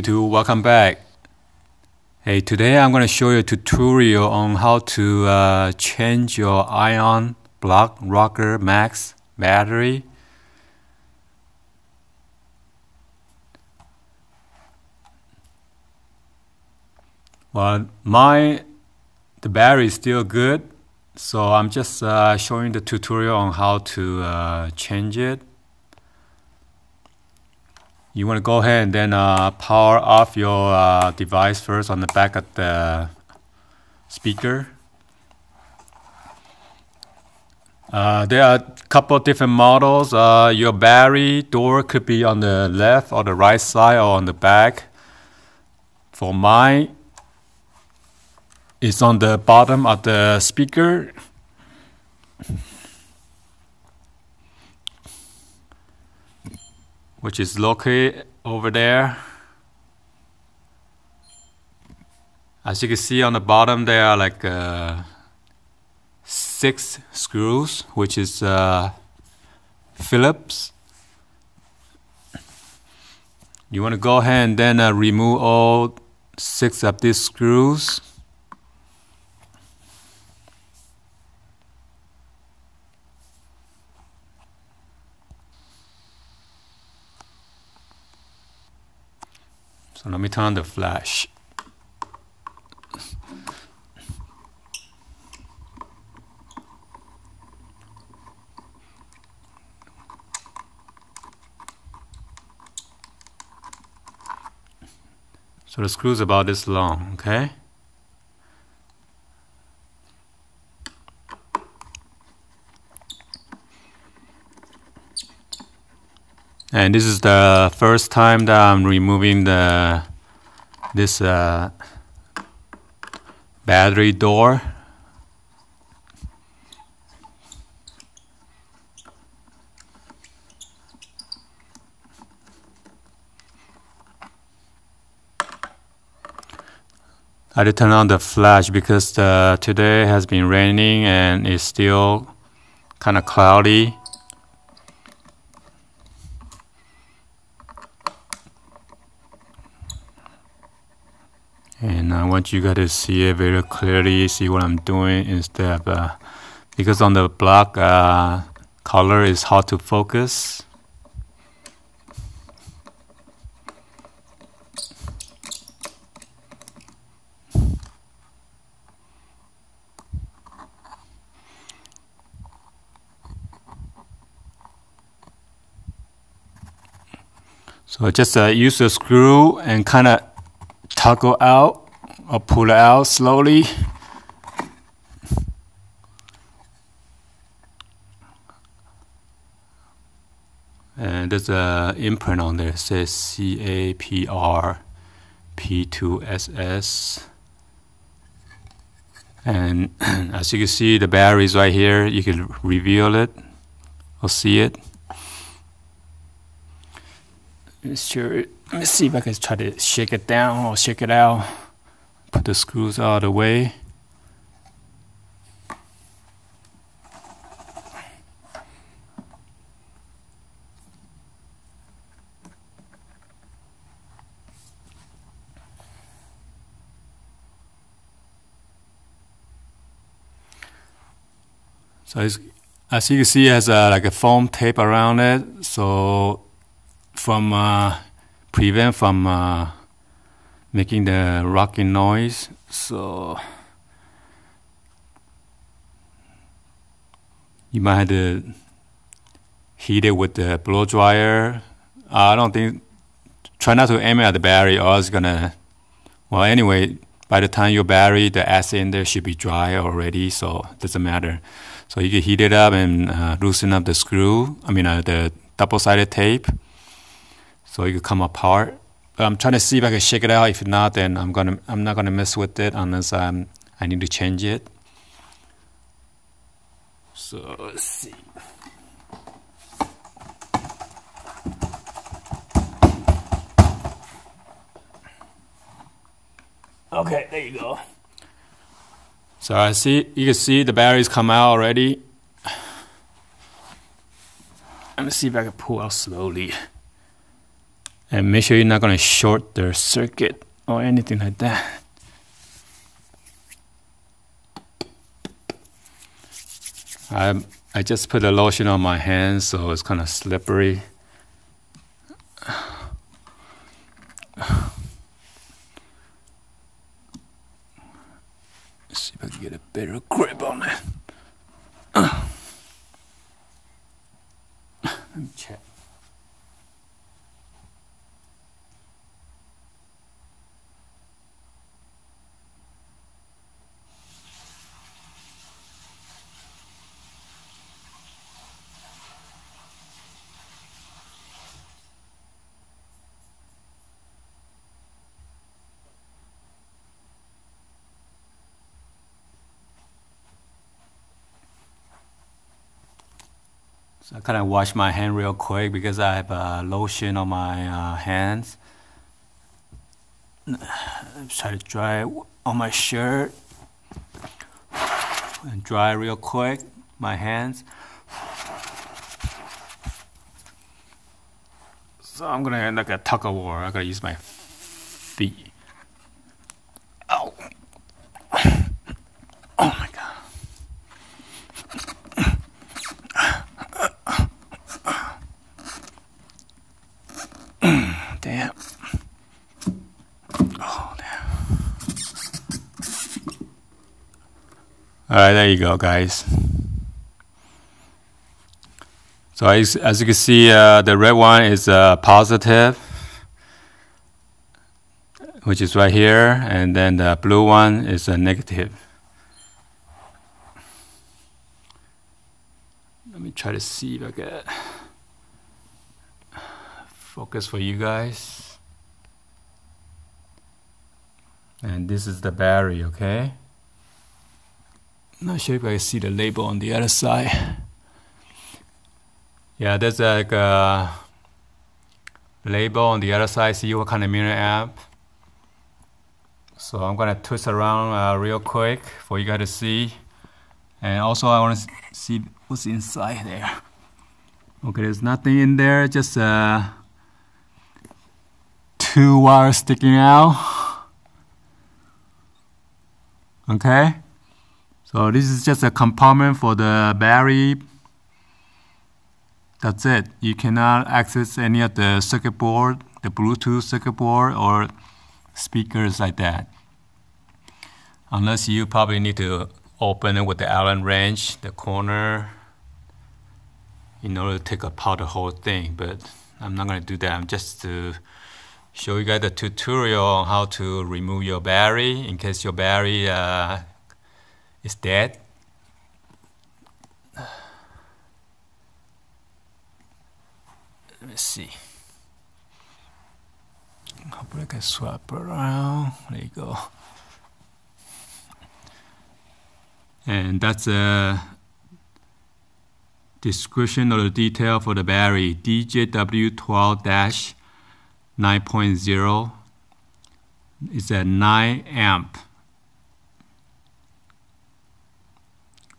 YouTube, welcome back. Hey, today I'm going to show you a tutorial on how to uh, change your ion block rocker max battery. Well, my the battery is still good, so I'm just uh, showing the tutorial on how to uh, change it you want to go ahead and then uh, power off your uh, device first on the back of the speaker. Uh, there are a couple of different models. Uh, your battery door could be on the left or the right side or on the back. For mine, it's on the bottom of the speaker. Which is located over there. As you can see on the bottom, there are like uh, six screws, which is uh, Phillips. You want to go ahead and then uh, remove all six of these screws. Let me turn the flash. So the screw is about this long, okay? And this is the first time that I'm removing the this uh, battery door. I did turn on the flash because the, uh, today has been raining and it's still kind of cloudy. and I want you guys to see it very clearly, see what I'm doing instead of, uh, because on the block uh, color is hard to focus. So just uh, use a screw and kind of toggle out or pull it out slowly. And there's a imprint on there. It says CAPR P2SS. And as you can see, the battery is right here. You can reveal it or see it. Sure. Let me see if I can try to shake it down or shake it out. Put the screws out of the way. So as you can see, it has a, like a foam tape around it. So from uh, prevent from uh, making the rocking noise. So you might have to heat it with the blow dryer. I don't think. Try not to aim at the battery, or it's gonna. Well, anyway, by the time your battery, the acid in there should be dry already, so it doesn't matter. So you can heat it up and uh, loosen up the screw. I mean, uh, the double-sided tape so it could come apart. I'm trying to see if I can shake it out. If not, then I'm gonna I'm not gonna mess with it unless I'm I need to change it. So let's see. Okay, there you go. So I see you can see the batteries come out already. Let me see if I can pull out slowly. And make sure you're not going to short the circuit or anything like that. I I just put a lotion on my hands so it's kind of slippery. Let's see if I can get a better grip on it. So I kind of wash my hand real quick because I have uh, lotion on my uh, hands. Try to dry on my shirt and dry real quick my hands. So I'm gonna end like a tug of war. I gotta use my feet. Alright, there you go, guys. So as, as you can see, uh, the red one is uh, positive, which is right here, and then the blue one is a negative. Let me try to see if I get focus for you guys. And this is the battery, okay? Not sure if I see the label on the other side. Yeah, there's like a label on the other side. See what kind of mirror app. So I'm gonna twist around uh, real quick for you guys to see. And also I want to see what's inside there. Okay, there's nothing in there, just uh, two wires sticking out. Okay. So this is just a compartment for the battery. That's it. You cannot access any of the circuit board, the Bluetooth circuit board or speakers like that. Unless you probably need to open it with the Allen wrench, the corner, in order to take apart the whole thing. But I'm not going to do that. I'm just to show you guys the tutorial on how to remove your battery in case your battery uh, is dead. Let me see. Hopefully I can swap around. There you go. And that's a description of the detail for the battery DJW12 9.0 is a 9 amp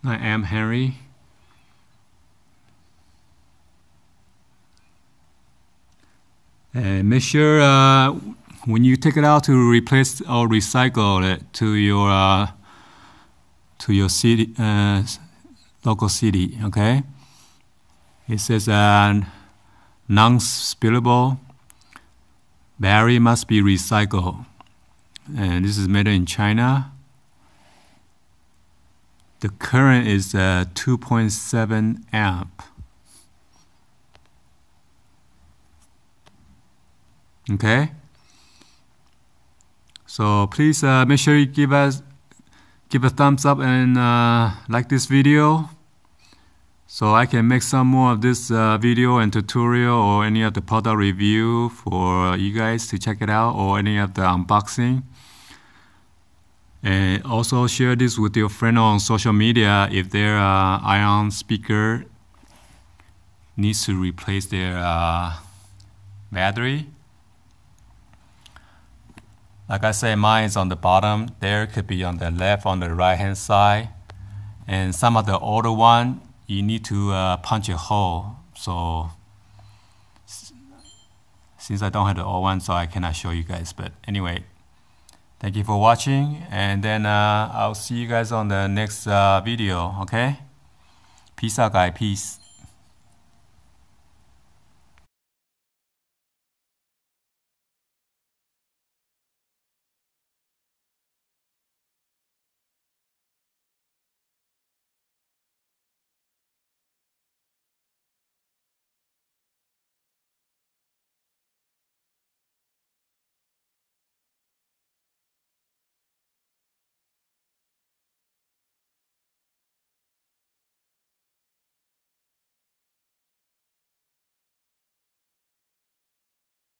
9 am Henry and make sure uh, when you take it out to replace or recycle it to your uh, to your city uh, local city okay? It says uh, non-spillable. Battery must be recycled. And this is made in China the current is uh, 2.7 amp. Okay. So please uh, make sure you give us give a thumbs up and uh, like this video so I can make some more of this uh, video and tutorial or any of the product review for you guys to check it out or any of the unboxing. And also share this with your friend on social media if their uh, ion speaker needs to replace their uh, battery. Like I said, mine is on the bottom. There could be on the left, on the right hand side. And some of the older one, you need to uh, punch a hole. So since I don't have the old one, so I cannot show you guys. But anyway, thank you for watching, and then uh, I'll see you guys on the next uh, video. Okay, peace out, guys. Peace.